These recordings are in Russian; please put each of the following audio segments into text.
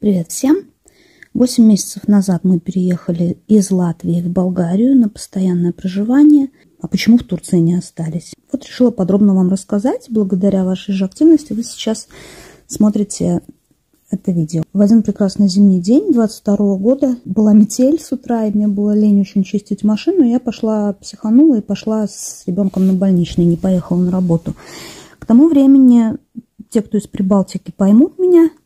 Привет всем! Восемь месяцев назад мы переехали из Латвии в Болгарию на постоянное проживание. А почему в Турции не остались? Вот решила подробно вам рассказать. Благодаря вашей же активности вы сейчас смотрите это видео. В один прекрасный зимний день 22 года была метель с утра, и мне было лень очень чистить машину. Я пошла, психанула и пошла с ребенком на больничный, не поехала на работу. К тому времени те, кто из Прибалтики, поймут меня –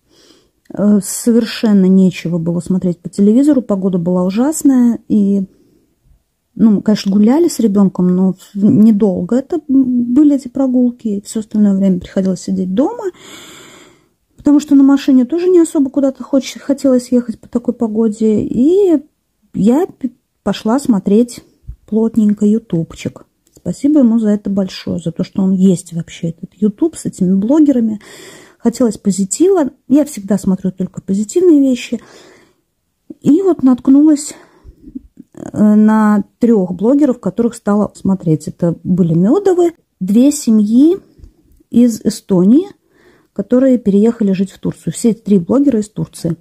совершенно нечего было смотреть по телевизору, погода была ужасная, и, ну, конечно, гуляли с ребенком, но недолго это были эти прогулки, все остальное время приходилось сидеть дома, потому что на машине тоже не особо куда-то хочешь, хотелось ехать по такой погоде, и я пошла смотреть плотненько ютубчик. Спасибо ему за это большое, за то, что он есть вообще, этот ютуб с этими блогерами, хотелось позитива. Я всегда смотрю только позитивные вещи. И вот наткнулась э, на трех блогеров, которых стала смотреть. Это были Медовы, две семьи из Эстонии, которые переехали жить в Турцию. Все три блогера из Турции.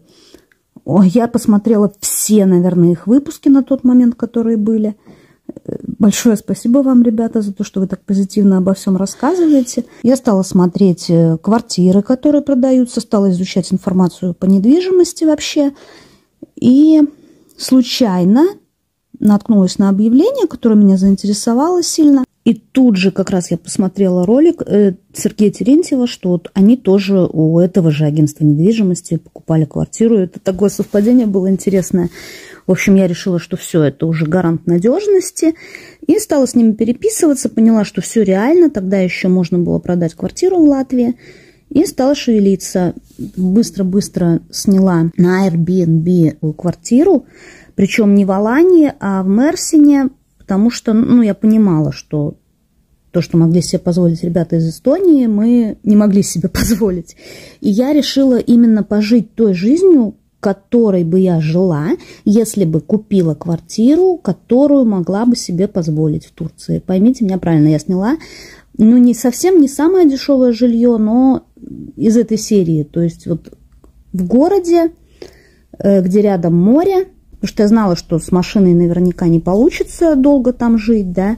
Я посмотрела все, наверное, их выпуски на тот момент, которые были – Большое спасибо вам, ребята, за то, что вы так позитивно обо всем рассказываете. Я стала смотреть э, квартиры, которые продаются, стала изучать информацию по недвижимости вообще. И случайно наткнулась на объявление, которое меня заинтересовало сильно. И тут же как раз я посмотрела ролик э, Сергея Терентьева, что вот они тоже у этого же агентства недвижимости покупали квартиру. Это такое совпадение было интересное. В общем, я решила, что все, это уже гарант надежности. И стала с ними переписываться, поняла, что все реально. Тогда еще можно было продать квартиру в Латвии. И стала шевелиться. Быстро-быстро сняла на Airbnb квартиру. Причем не в Алании, а в Мерсине. Потому что, ну, я понимала, что то, что могли себе позволить ребята из Эстонии, мы не могли себе позволить. И я решила именно пожить той жизнью, которой бы я жила, если бы купила квартиру, которую могла бы себе позволить в Турции. Поймите меня правильно, я сняла, ну, не совсем не самое дешевое жилье, но из этой серии. То есть вот в городе, э, где рядом море, потому что я знала, что с машиной наверняка не получится долго там жить, да,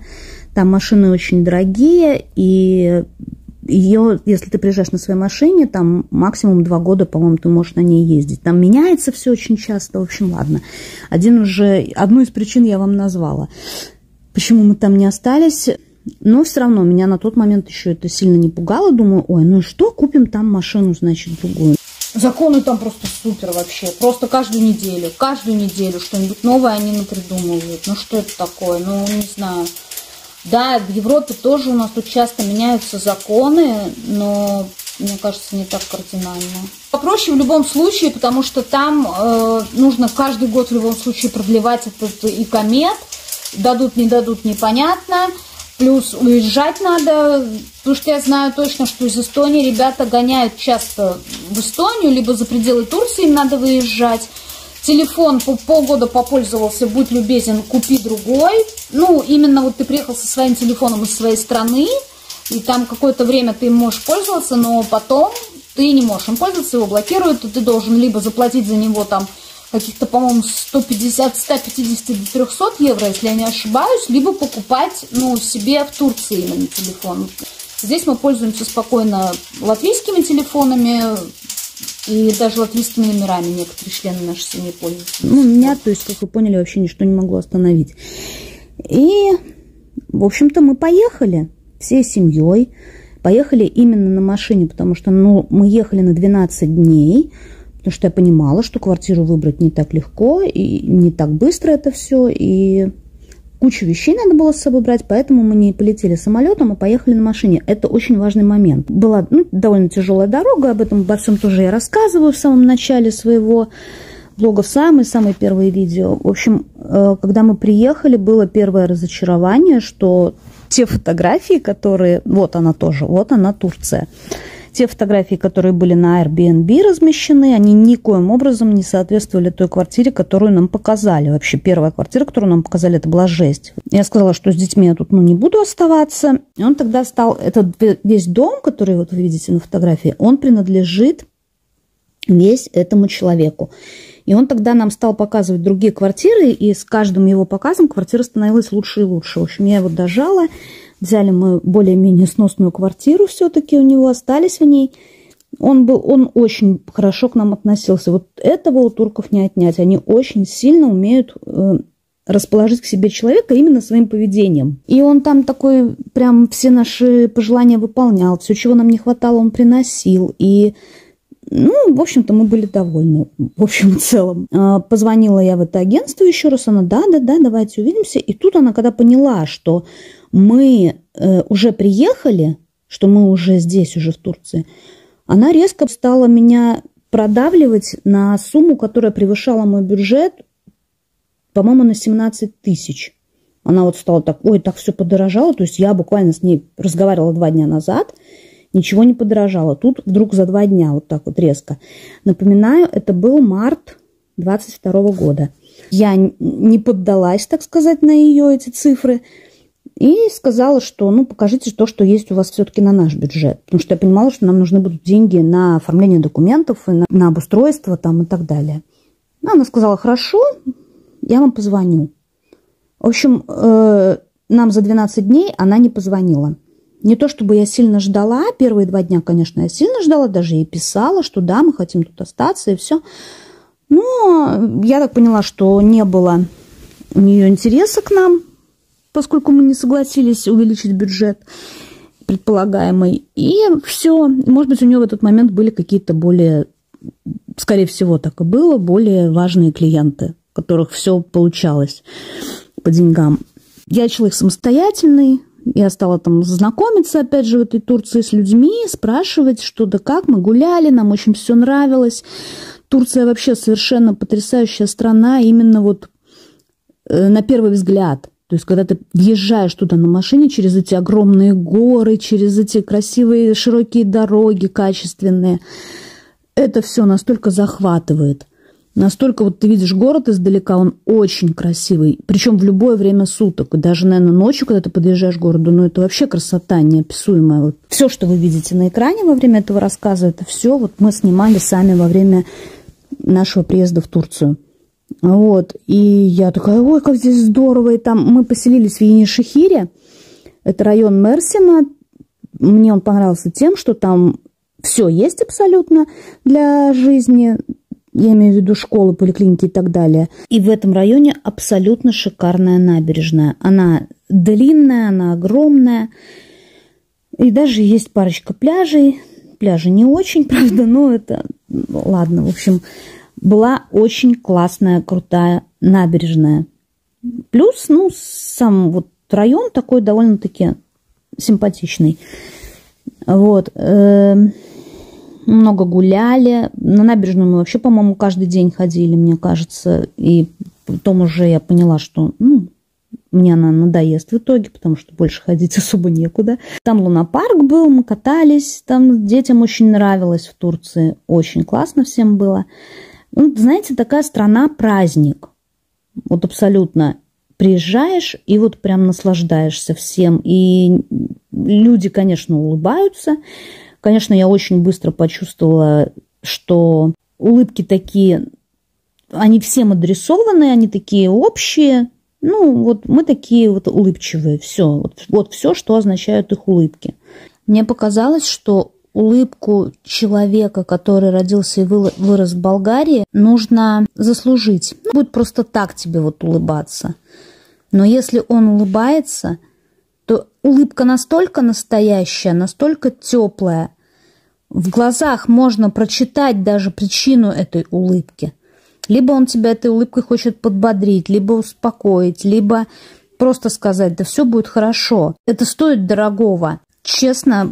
там машины очень дорогие, и ее, если ты приезжаешь на своей машине, там максимум два года, по-моему, ты можешь на ней ездить. Там меняется все очень часто. В общем, ладно. Один уже, одну из причин я вам назвала. Почему мы там не остались? Но все равно меня на тот момент еще это сильно не пугало. Думаю, ой, ну что, купим там машину, значит, другую. Законы там просто супер вообще. Просто каждую неделю, каждую неделю что-нибудь новое они напридумывают. Ну что это такое? Ну, не знаю. Да, в Европе тоже у нас тут часто меняются законы, но мне кажется, не так кардинально. Попроще в любом случае, потому что там э, нужно каждый год в любом случае продлевать этот икомет. Дадут, не дадут, непонятно. Плюс уезжать надо, потому что я знаю точно, что из Эстонии ребята гоняют часто в Эстонию, либо за пределы Турции им надо выезжать. Телефон по полгода попользовался, будь любезен, купи другой. Ну, именно вот ты приехал со своим телефоном из своей страны, и там какое-то время ты им можешь пользоваться, но потом ты не можешь им пользоваться, его блокируют, и ты должен либо заплатить за него там каких-то, по-моему, 150, 150 до 300 евро, если я не ошибаюсь, либо покупать, ну, себе в Турции именно телефон. Здесь мы пользуемся спокойно латвийскими телефонами, и даже латвийскими номерами некоторые члены нашей семьи пользуются. Ну, меня, то есть, как вы поняли, вообще ничто не могло остановить. И, в общем-то, мы поехали всей семьей. Поехали именно на машине, потому что ну, мы ехали на 12 дней, потому что я понимала, что квартиру выбрать не так легко и не так быстро это все. И кучу вещей надо было с собой брать, поэтому мы не полетели самолетом, а поехали на машине. Это очень важный момент. Была ну, довольно тяжелая дорога, об этом обо всем тоже я рассказываю в самом начале своего блога, в самые-самые первые видео. В общем, э, когда мы приехали, было первое разочарование, что те фотографии, которые... Вот она тоже, вот она Турция. Те фотографии, которые были на Airbnb размещены, они никоим образом не соответствовали той квартире, которую нам показали. Вообще первая квартира, которую нам показали, это была жесть. Я сказала, что с детьми я тут ну, не буду оставаться. И он тогда стал... Этот весь дом, который вот вы видите на фотографии, он принадлежит весь этому человеку. И он тогда нам стал показывать другие квартиры, и с каждым его показом квартира становилась лучше и лучше. В общем, я его дожала, взяли мы более-менее сносную квартиру все-таки у него, остались в ней. Он, был, он очень хорошо к нам относился. Вот этого у турков не отнять. Они очень сильно умеют э, расположить к себе человека именно своим поведением. И он там такой прям все наши пожелания выполнял, все, чего нам не хватало, он приносил. И ну, в общем-то, мы были довольны, в общем и целом. А, позвонила я в это агентство еще раз, она, да, да, да, давайте увидимся. И тут она, когда поняла, что мы э, уже приехали, что мы уже здесь, уже в Турции, она резко стала меня продавливать на сумму, которая превышала мой бюджет, по-моему, на 17 тысяч. Она вот стала так, ой, так все подорожало. То есть я буквально с ней разговаривала два дня назад – ничего не подорожало. Тут вдруг за два дня вот так вот резко. Напоминаю, это был март 22 года. Я не поддалась, так сказать, на ее эти цифры и сказала, что ну покажите то, что есть у вас все-таки на наш бюджет. Потому что я понимала, что нам нужны будут деньги на оформление документов, и на, на обустройство там и так далее. Она сказала, хорошо, я вам позвоню. В общем, э, нам за 12 дней она не позвонила. Не то чтобы я сильно ждала, первые два дня, конечно, я сильно ждала, даже ей писала, что да, мы хотим тут остаться и все. Но я так поняла, что не было у нее интереса к нам, поскольку мы не согласились увеличить бюджет предполагаемый. И все. Может быть, у нее в этот момент были какие-то более, скорее всего, так и было, более важные клиенты, у которых все получалось по деньгам. Я человек самостоятельный, я стала там знакомиться, опять же, в этой Турции с людьми, спрашивать, что да как, мы гуляли, нам очень все нравилось. Турция вообще совершенно потрясающая страна, именно вот э, на первый взгляд. То есть, когда ты въезжаешь туда на машине через эти огромные горы, через эти красивые широкие дороги, качественные, это все настолько захватывает. Настолько вот ты видишь город издалека, он очень красивый, причем в любое время суток. Даже, наверное, ночью, когда ты подъезжаешь к городу, ну это вообще красота неописуемая. Вот все, что вы видите на экране во время этого рассказа, это все вот мы снимали сами во время нашего приезда в Турцию. Вот, и я такая, ой, как здесь здорово, и там мы поселились в Енишехире, это район Мерсина, мне он понравился тем, что там все есть абсолютно для жизни, я имею в виду школы, поликлиники и так далее. И в этом районе абсолютно шикарная набережная. Она длинная, она огромная. И даже есть парочка пляжей. Пляжи не очень, правда, но это... Ладно, в общем, была очень классная, крутая набережная. Плюс, ну, сам вот район такой довольно-таки симпатичный. Вот. Эм, много гуляли. На набережную мы вообще, по-моему, каждый день ходили, мне кажется. И потом уже я поняла, что ну, мне она надоест в итоге, потому что больше ходить особо некуда. Там лунопарк был, мы катались, там детям очень нравилось в Турции, очень классно всем было. Ну, знаете, такая страна-праздник. Вот абсолютно приезжаешь и вот прям наслаждаешься всем. И люди, конечно, улыбаются. Конечно, я очень быстро почувствовала, что улыбки такие, они всем адресованы, они такие общие. Ну, вот мы такие вот улыбчивые, все. Вот, вот все, что означают их улыбки. Мне показалось, что улыбку человека, который родился и вырос в Болгарии, нужно заслужить. Ну, будет просто так тебе вот улыбаться. Но если он улыбается, то улыбка настолько настоящая, настолько теплая. В глазах можно прочитать даже причину этой улыбки. Либо он тебя этой улыбкой хочет подбодрить, либо успокоить, либо просто сказать, да все будет хорошо. Это стоит дорогого. Честно,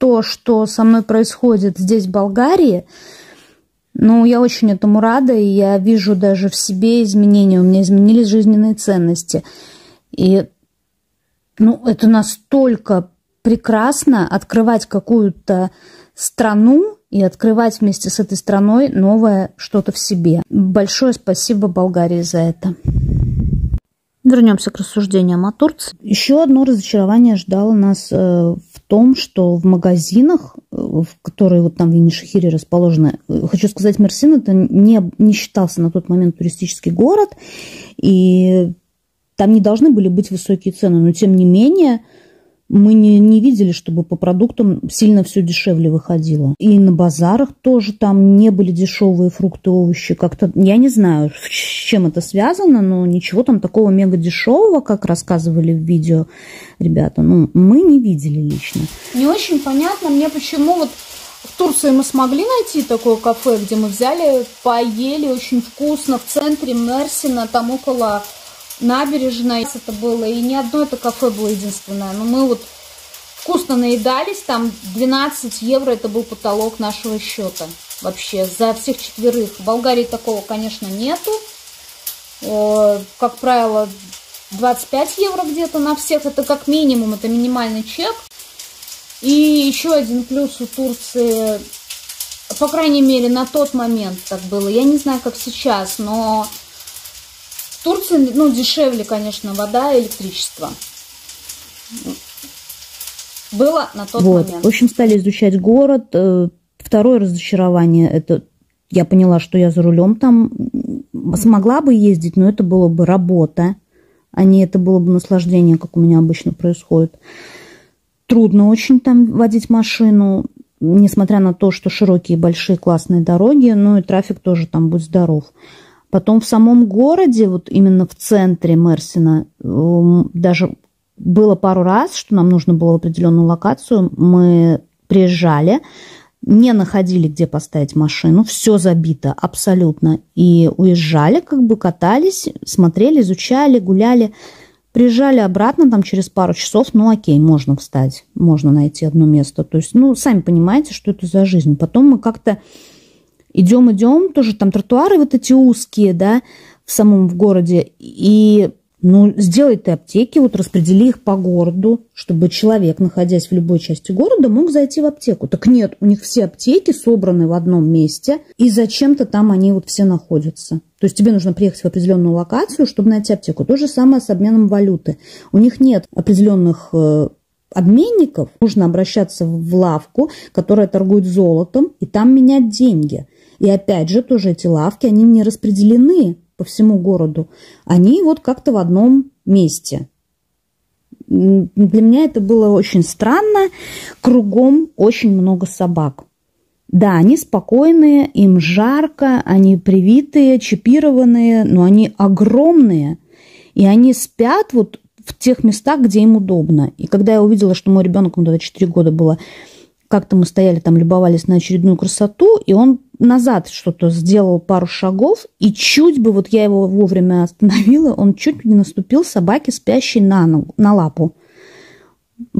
то, что со мной происходит здесь, в Болгарии, ну, я очень этому рада, и я вижу даже в себе изменения. У меня изменились жизненные ценности. И ну, это настолько прекрасно открывать какую-то страну и открывать вместе с этой страной новое что-то в себе. Большое спасибо Болгарии за это. Вернемся к рассуждениям о Турции. Еще одно разочарование ждало нас э, в том, что в магазинах, э, которые вот там в Енишехире расположены. Хочу сказать, Мерсин это не, не считался на тот момент туристический город, и там не должны были быть высокие цены, но тем не менее мы не, не видели, чтобы по продуктам сильно все дешевле выходило. И на базарах тоже там не были дешевые фрукты, овощи. Как-то, я не знаю, с чем это связано, но ничего там такого мега дешевого, как рассказывали в видео ребята, ну, мы не видели лично. Не очень понятно мне, почему вот в Турции мы смогли найти такое кафе, где мы взяли, поели очень вкусно в центре Мерсина, там около набережной это было, и ни одно это кафе было единственное. Но мы вот вкусно наедались, там 12 евро это был потолок нашего счета вообще за всех четверых. В Болгарии такого, конечно, нету. Как правило, 25 евро где-то на всех, это как минимум, это минимальный чек. И еще один плюс у Турции, по крайней мере, на тот момент так было. Я не знаю, как сейчас, но в Турции, ну, дешевле, конечно, вода и электричество. Было на тот вот. момент. В общем, стали изучать город. Э, второе разочарование – это я поняла, что я за рулем там смогла бы ездить, но это было бы работа, а не это было бы наслаждение, как у меня обычно происходит. Трудно очень там водить машину, несмотря на то, что широкие, большие, классные дороги, но и трафик тоже там, будь здоров. Потом в самом городе, вот именно в центре Мерсина, даже было пару раз, что нам нужно было определенную локацию, мы приезжали, не находили, где поставить машину, все забито абсолютно, и уезжали, как бы катались, смотрели, изучали, гуляли, приезжали обратно там через пару часов, ну окей, можно встать, можно найти одно место, то есть, ну, сами понимаете, что это за жизнь. Потом мы как-то идем, идем, тоже там тротуары вот эти узкие, да, в самом в городе, и ну, сделай ты аптеки, вот распредели их по городу, чтобы человек, находясь в любой части города, мог зайти в аптеку. Так нет, у них все аптеки собраны в одном месте, и зачем-то там они вот все находятся. То есть тебе нужно приехать в определенную локацию, чтобы найти аптеку. То же самое с обменом валюты. У них нет определенных э, обменников, нужно обращаться в лавку, которая торгует золотом, и там менять деньги. И опять же, тоже эти лавки, они не распределены по всему городу. Они вот как-то в одном месте. Для меня это было очень странно. Кругом очень много собак. Да, они спокойные, им жарко, они привитые, чипированные, но они огромные. И они спят вот в тех местах, где им удобно. И когда я увидела, что мой ребенок, ему тогда 4 года было, как-то мы стояли там, любовались на очередную красоту, и он назад что-то сделал пару шагов, и чуть бы, вот я его вовремя остановила, он чуть не наступил собаке, спящей на, ногу, на лапу.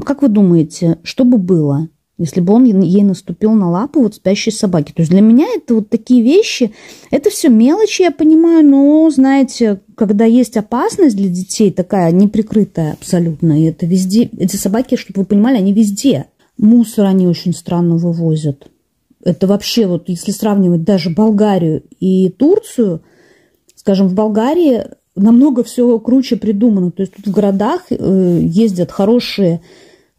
Как вы думаете, что бы было, если бы он ей наступил на лапу вот спящей собаки? То есть для меня это вот такие вещи, это все мелочи, я понимаю, но, знаете, когда есть опасность для детей, такая неприкрытая абсолютно, и это везде, эти собаки, чтобы вы понимали, они везде. Мусор они очень странно вывозят. Это вообще, вот если сравнивать даже Болгарию и Турцию, скажем, в Болгарии намного все круче придумано. То есть тут в городах э, ездят хорошие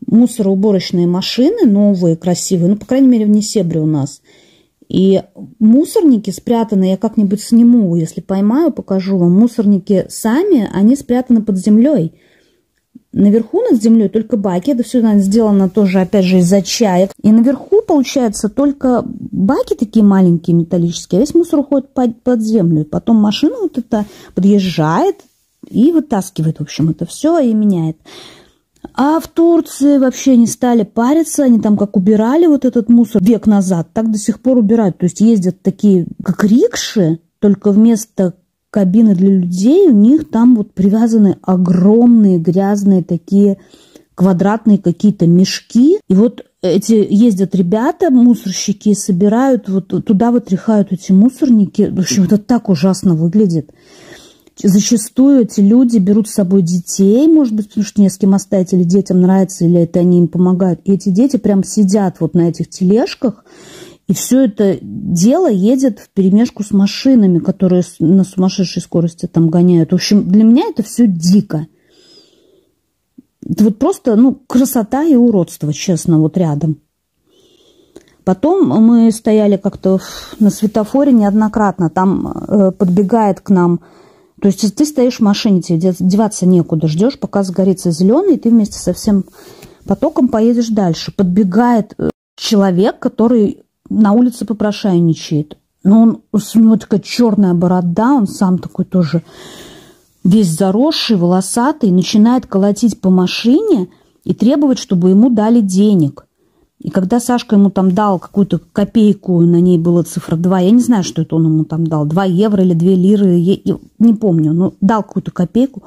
мусороуборочные машины, новые, красивые, ну, по крайней мере, в Несебре у нас. И мусорники спрятаны, я как-нибудь сниму, если поймаю, покажу вам. Мусорники сами, они спрятаны под землей. Наверху над землей только баки. Это все сделано тоже, опять же, из-за чаек. И наверху, получается, только баки такие маленькие металлические. А весь мусор уходит под, под землю. Потом машина вот эта подъезжает и вытаскивает, в общем, это все и меняет. А в Турции вообще не стали париться, они там как убирали вот этот мусор век назад, так до сих пор убирают. То есть ездят такие, как рикши, только вместо кабины для людей, у них там вот привязаны огромные грязные такие квадратные какие-то мешки. И вот эти ездят ребята, мусорщики, собирают, вот туда вытряхают эти мусорники. В общем, это так ужасно выглядит. Зачастую эти люди берут с собой детей, может быть, потому что не с кем оставить, или детям нравится, или это они им помогают. И эти дети прям сидят вот на этих тележках, и все это дело едет в перемешку с машинами, которые на сумасшедшей скорости там гоняют. В общем, для меня это все дико. Это вот просто, ну, красота и уродство, честно, вот рядом. Потом мы стояли как-то на светофоре неоднократно, там э, подбегает к нам, то есть ты стоишь в машине, тебе деваться некуда, ждешь, пока загорится зеленый, и ты вместе со всем потоком поедешь дальше. Подбегает э, человек, который на улице попрошайничает. Но он, у него такая черная борода, он сам такой тоже весь заросший, волосатый, начинает колотить по машине и требовать, чтобы ему дали денег – и когда Сашка ему там дал какую-то копейку, на ней была цифра 2, я не знаю, что это он ему там дал, 2 евро или 2 лиры, я не помню, но дал какую-то копейку,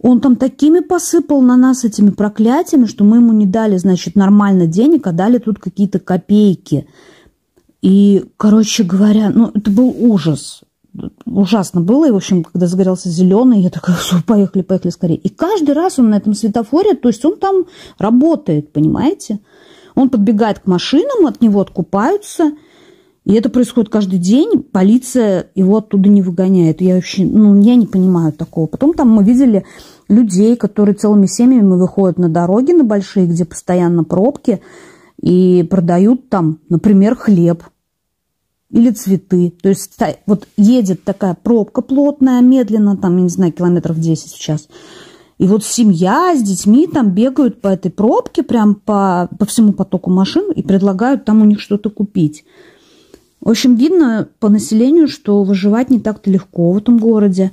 он там такими посыпал на нас этими проклятиями, что мы ему не дали, значит, нормально денег, а дали тут какие-то копейки. И, короче говоря, ну, это был ужас. Ужасно было. И, в общем, когда загорелся зеленый, я такая, поехали, поехали скорее. И каждый раз он на этом светофоре, то есть он там работает, понимаете? Он подбегает к машинам, от него откупаются. И это происходит каждый день. Полиция его оттуда не выгоняет. Я вообще, ну, я не понимаю такого. Потом там мы видели людей, которые целыми семьями выходят на дороги на большие, где постоянно пробки, и продают там, например, хлеб или цветы. То есть вот едет такая пробка плотная, медленно, там, я не знаю, километров 10 в час – и вот семья с детьми там бегают по этой пробке, прям по, по всему потоку машин и предлагают там у них что-то купить. В общем, видно по населению, что выживать не так-то легко в этом городе.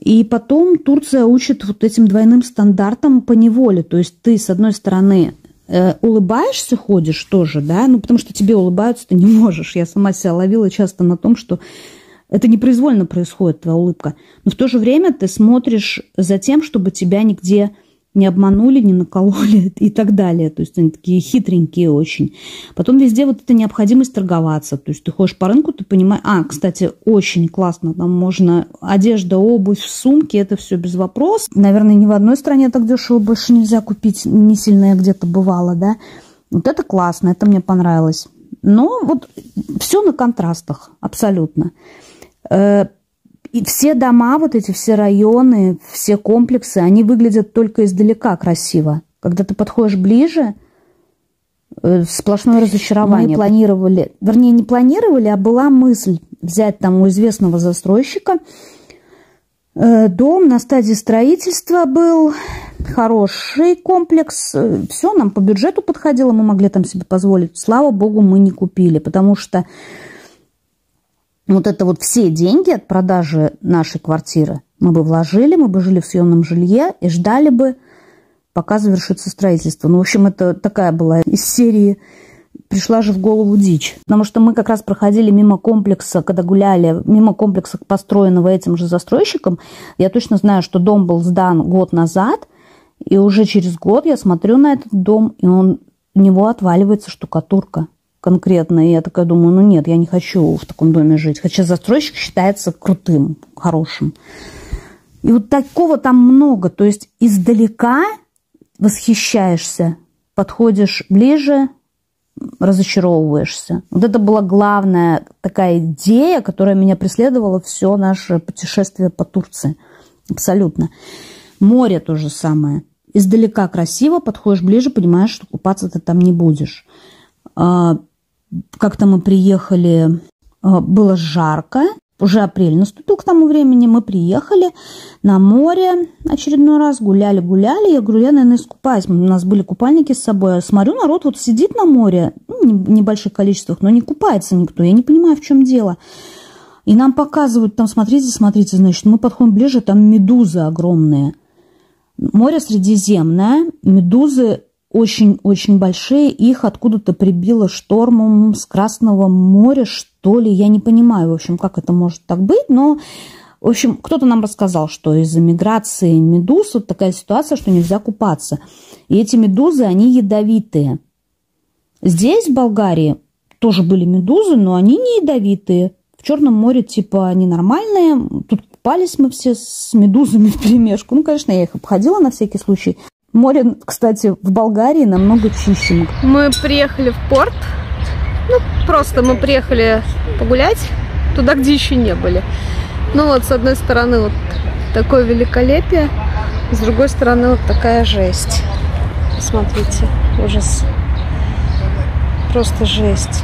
И потом Турция учит вот этим двойным стандартам по неволе. То есть ты, с одной стороны, улыбаешься, ходишь тоже, да, ну потому что тебе улыбаются ты не можешь. Я сама себя ловила часто на том, что это непроизвольно происходит, твоя улыбка. Но в то же время ты смотришь за тем, чтобы тебя нигде не обманули, не накололи и так далее. То есть они такие хитренькие очень. Потом везде вот эта необходимость торговаться. То есть ты ходишь по рынку, ты понимаешь... А, кстати, очень классно. Там можно одежда, обувь, сумки, это все без вопросов. Наверное, ни в одной стране так дешево больше нельзя купить. Не сильно я где-то бывала, да. Вот это классно, это мне понравилось. Но вот все на контрастах, абсолютно. Э, и все дома, вот эти все районы, все комплексы, они выглядят только издалека красиво. Когда ты подходишь ближе, э, сплошное разочарование. Мы планировали, вернее, не планировали, а была мысль взять там у известного застройщика э, дом на стадии строительства был, хороший комплекс, все нам по бюджету подходило, мы могли там себе позволить. Слава богу, мы не купили, потому что вот это вот все деньги от продажи нашей квартиры мы бы вложили, мы бы жили в съемном жилье и ждали бы, пока завершится строительство. Ну, в общем, это такая была из серии пришла же в голову дичь. Потому что мы как раз проходили мимо комплекса, когда гуляли, мимо комплекса, построенного этим же застройщиком. Я точно знаю, что дом был сдан год назад, и уже через год я смотрю на этот дом, и он, у него отваливается штукатурка конкретно. И я такая думаю, ну нет, я не хочу в таком доме жить. Хотя застройщик считается крутым, хорошим. И вот такого там много. То есть издалека восхищаешься, подходишь ближе, разочаровываешься. Вот это была главная такая идея, которая меня преследовала все наше путешествие по Турции. Абсолютно. Море то же самое. Издалека красиво, подходишь ближе, понимаешь, что купаться ты там не будешь. Как-то мы приехали, а, было жарко, уже апрель наступил к тому времени, мы приехали на море очередной раз, гуляли-гуляли, я говорю, я, наверное, искупаюсь, у нас были купальники с собой, я смотрю, народ вот сидит на море, ну, в небольших количествах, но не купается никто, я не понимаю, в чем дело. И нам показывают, там, смотрите, смотрите, значит, мы подходим ближе, там медузы огромные. Море Средиземное, медузы очень-очень большие, их откуда-то прибило штормом с Красного моря, что ли, я не понимаю, в общем, как это может так быть, но, в общем, кто-то нам рассказал, что из-за миграции медуз вот такая ситуация, что нельзя купаться. И эти медузы, они ядовитые. Здесь, в Болгарии, тоже были медузы, но они не ядовитые. В Черном море, типа, они нормальные. Тут купались мы все с медузами в перемешку. Ну, конечно, я их обходила на всякий случай. Море, кстати, в Болгарии намного чище. Мы приехали в порт. Ну, просто мы приехали погулять туда, где еще не были. Ну вот, с одной стороны, вот такое великолепие, с другой стороны, вот такая жесть. Смотрите, ужас. просто жесть.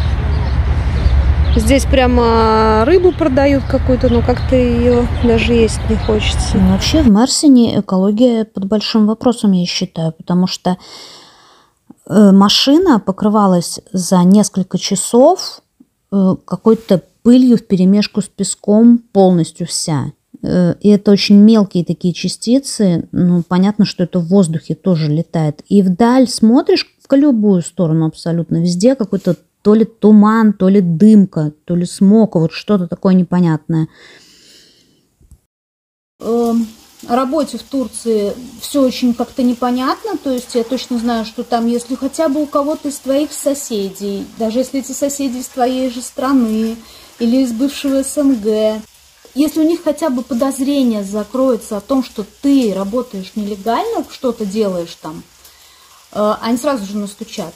Здесь прямо рыбу продают какую-то, но как-то ее даже есть не хочется. Ну, вообще в Мерсине экология под большим вопросом, я считаю, потому что э, машина покрывалась за несколько часов э, какой-то пылью в перемешку с песком полностью вся. Э, и это очень мелкие такие частицы. Ну, понятно, что это в воздухе тоже летает. И вдаль смотришь в любую сторону абсолютно. Везде какой-то то ли туман, то ли дымка, то ли смог, вот что-то такое непонятное. Эм, о работе в Турции все очень как-то непонятно, то есть я точно знаю, что там, если хотя бы у кого-то из твоих соседей, даже если эти соседи из твоей же страны или из бывшего СНГ, если у них хотя бы подозрение закроется о том, что ты работаешь нелегально, что-то делаешь там, э, они сразу же настучат.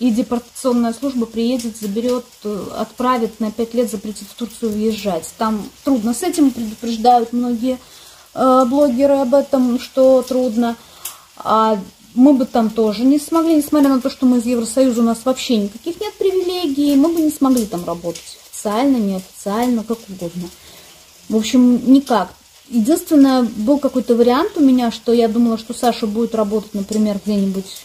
И депортационная служба приедет, заберет, э, отправит на пять лет, запретит в Турцию въезжать. Там трудно с этим, предупреждают многие э, блогеры об этом, что трудно. А мы бы там тоже не смогли, несмотря на то, что мы из Евросоюза, у нас вообще никаких нет привилегий, мы бы не смогли там работать официально, неофициально, как угодно. В общем, никак. Единственное, был какой-то вариант у меня, что я думала, что Саша будет работать, например, где-нибудь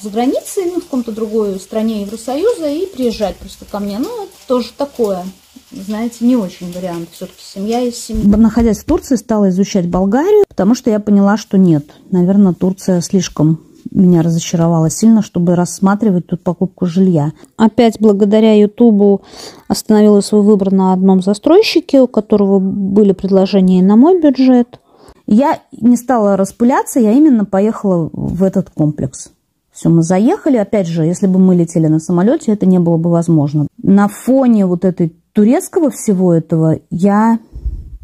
за границей, ну, в каком-то другой стране Евросоюза и приезжать просто ко мне. Ну, это тоже такое, знаете, не очень вариант. Все-таки семья есть семья. Находясь в Турции, стала изучать Болгарию, потому что я поняла, что нет. Наверное, Турция слишком меня разочаровала сильно, чтобы рассматривать тут покупку жилья. Опять благодаря Ютубу остановила свой выбор на одном застройщике, у которого были предложения на мой бюджет. Я не стала распыляться, я именно поехала в этот комплекс. Все, мы заехали. Опять же, если бы мы летели на самолете, это не было бы возможно. На фоне вот этой турецкого всего этого я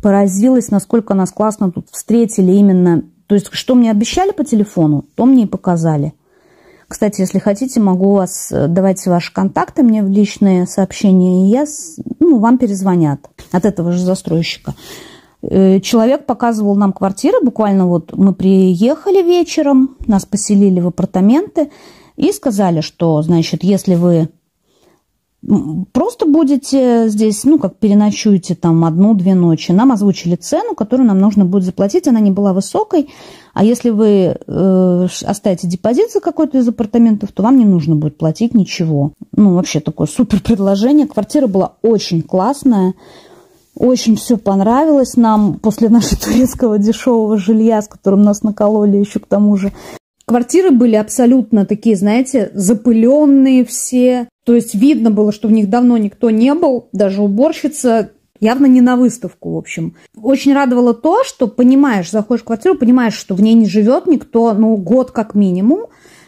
поразилась, насколько нас классно тут встретили именно... То есть, что мне обещали по телефону, то мне и показали. Кстати, если хотите, могу вас э, давать ваши контакты мне в личные сообщения, и я, ну, вам перезвонят от этого же застройщика. Э, человек показывал нам квартиры, буквально вот мы приехали вечером, нас поселили в апартаменты и сказали, что, значит, если вы просто будете здесь, ну, как переночуете там одну-две ночи, нам озвучили цену, которую нам нужно будет заплатить, она не была высокой, а если вы э, оставите депозит за какой-то из апартаментов, то вам не нужно будет платить ничего. Ну, вообще такое супер предложение. Квартира была очень классная, очень все понравилось нам после нашего турецкого дешевого жилья, с которым нас накололи еще к тому же. Квартиры были абсолютно такие, знаете, запыленные все. То есть видно было, что в них давно никто не был. Даже уборщица явно не на выставку, в общем. Очень радовало то, что понимаешь, заходишь в квартиру, понимаешь, что в ней не живет никто, ну, год как минимум,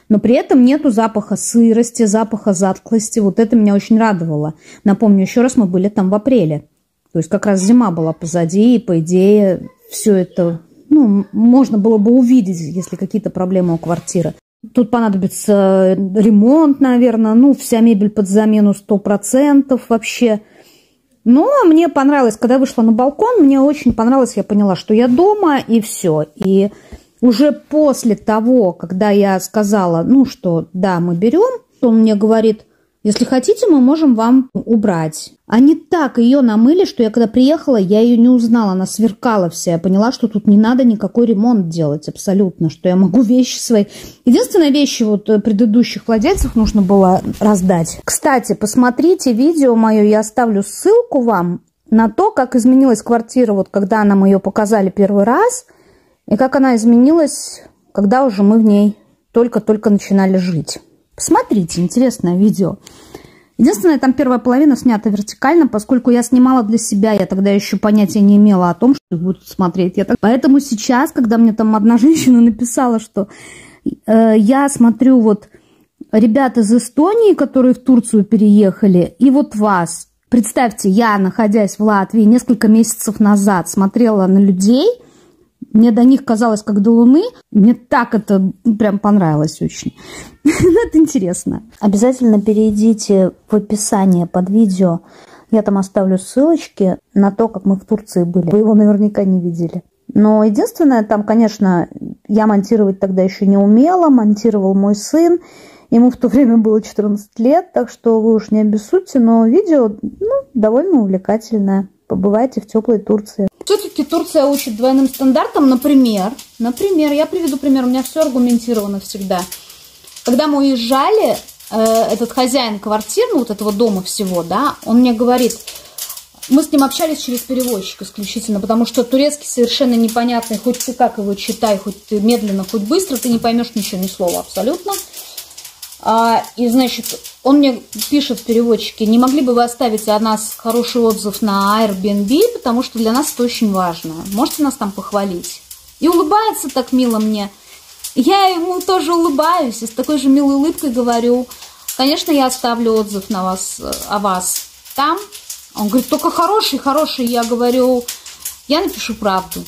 но при этом нету запаха сырости, запаха затклости. Вот это меня очень радовало. Напомню еще раз, мы были там в апреле. То есть как раз зима была позади, и по идее все это ну, можно было бы увидеть, если какие-то проблемы у квартиры. Тут понадобится ремонт, наверное, ну, вся мебель под замену 100% вообще. Но мне понравилось, когда вышла на балкон, мне очень понравилось, я поняла, что я дома, и все. И уже после того, когда я сказала, ну, что да, мы берем, он мне говорит – если хотите, мы можем вам убрать. Они так ее намыли, что я когда приехала, я ее не узнала. Она сверкала вся. Я поняла, что тут не надо никакой ремонт делать абсолютно, что я могу вещи свои... Единственное, вещи вот э, предыдущих владельцев нужно было раздать. Кстати, посмотрите видео мое, я оставлю ссылку вам на то, как изменилась квартира, вот когда нам ее показали первый раз, и как она изменилась, когда уже мы в ней только-только начинали жить. Посмотрите, интересное видео. Единственное, там первая половина снята вертикально, поскольку я снимала для себя, я тогда еще понятия не имела о том, что будут смотреть. Я так... Поэтому сейчас, когда мне там одна женщина написала, что э, я смотрю вот ребят из Эстонии, которые в Турцию переехали, и вот вас. Представьте, я, находясь в Латвии несколько месяцев назад, смотрела на людей – мне до них казалось как до Луны. Мне так это прям понравилось очень. Ну, это интересно. Обязательно перейдите в описание под видео. Я там оставлю ссылочки на то, как мы в Турции были. Вы его наверняка не видели. Но единственное, там, конечно, я монтировать тогда еще не умела, монтировал мой сын. Ему в то время было 14 лет, так что вы уж не обессудьте, но видео ну, довольно увлекательное. Побывайте в теплой Турции. Все-таки Турция учит двойным стандартам, например, например, я приведу пример, у меня все аргументировано всегда. Когда мы уезжали, э, этот хозяин квартиры, ну, вот этого дома всего, да, он мне говорит, мы с ним общались через переводчик исключительно, потому что турецкий совершенно непонятный, хоть ты как его читай, хоть ты медленно, хоть быстро, ты не поймешь ничего, ни слова абсолютно. А, и, значит, он мне пишет в переводчике, не могли бы вы оставить о нас хороший отзыв на Airbnb, потому что для нас это очень важно. Можете нас там похвалить? И улыбается так мило мне. Я ему тоже улыбаюсь и с такой же милой улыбкой говорю, конечно, я оставлю отзыв на вас, о вас там. Он говорит, только хороший, хороший. Я говорю, я напишу правду.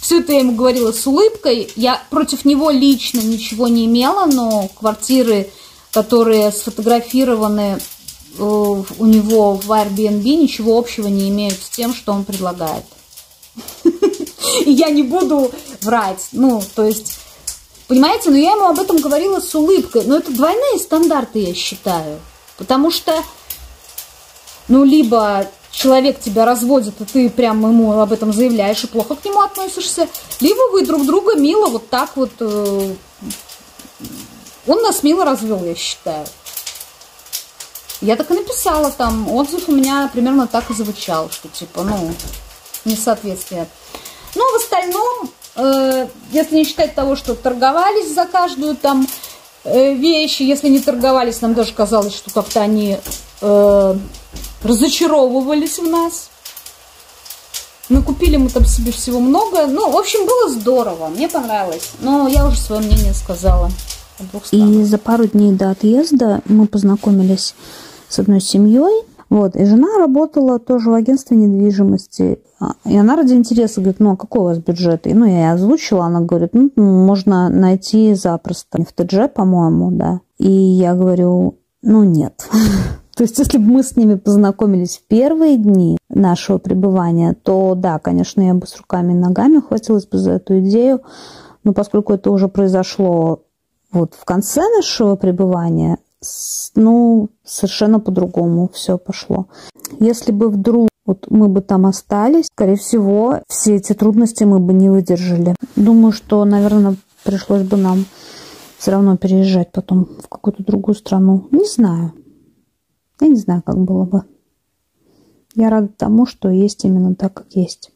Все это я ему говорила с улыбкой. Я против него лично ничего не имела, но квартиры, которые сфотографированы э, у него в Airbnb, ничего общего не имеют с тем, что он предлагает. Я не буду врать. Ну, то есть, понимаете, но я ему об этом говорила с улыбкой. Но это двойные стандарты, я считаю. Потому что, ну, либо человек тебя разводит, и ты прям ему об этом заявляешь и плохо к нему относишься, либо вы друг друга мило вот так вот... Э, он нас мило развел, я считаю. Я так и написала там, отзыв у меня примерно так и звучал, что типа, ну, несоответствие. Ну, в остальном, э, если не считать того, что торговались за каждую там э, вещь, если не торговались, нам даже казалось, что как-то они э, разочаровывались в нас. Мы купили мы там себе всего много. Ну, в общем, было здорово. Мне понравилось. Но я уже свое мнение сказала. И за пару дней до отъезда мы познакомились с одной семьей. Вот, и жена работала тоже в агентстве недвижимости. А, и она ради интереса говорит, ну, а какой у вас бюджет? И, ну, я ей озвучила, она говорит, ну, можно найти запросто. В ТДЖ, по-моему, да. И я говорю, ну, нет. То есть, если бы мы с ними познакомились в первые дни нашего пребывания, то да, конечно, я бы с руками и ногами хватилась бы за эту идею. Но поскольку это уже произошло вот в конце нашего пребывания, ну, совершенно по-другому все пошло. Если бы вдруг вот мы бы там остались, скорее всего, все эти трудности мы бы не выдержали. Думаю, что, наверное, пришлось бы нам все равно переезжать потом в какую-то другую страну. Не знаю. Я не знаю, как было бы. Я рада тому, что есть именно так, как есть.